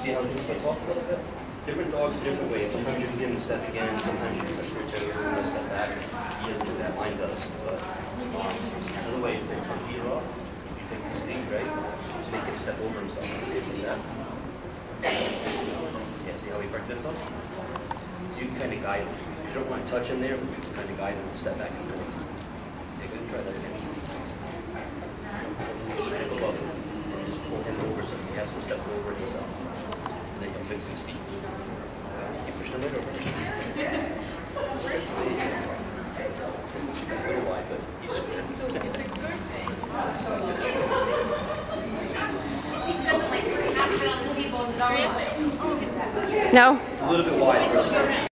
see how his foot's off a little bit? Different dogs are different ways. Sometimes you can get him to step again, sometimes you push their toes and they'll step back. He doesn't do that, mine does. But um, another way, you take front feet off, you take his feet, right? Just make him step over himself, basically that. Yeah, see how he corrected himself? So you can kind of guide him. You don't want to touch him there, but you can kind of guide him to step back and forth. Yeah, good, try that again. Strip above him, and just pull him over so he has to step over himself. And then he can fix his feet. Keep pushing him right over. A little wide, but he's switching. No? A little bit wide for a start.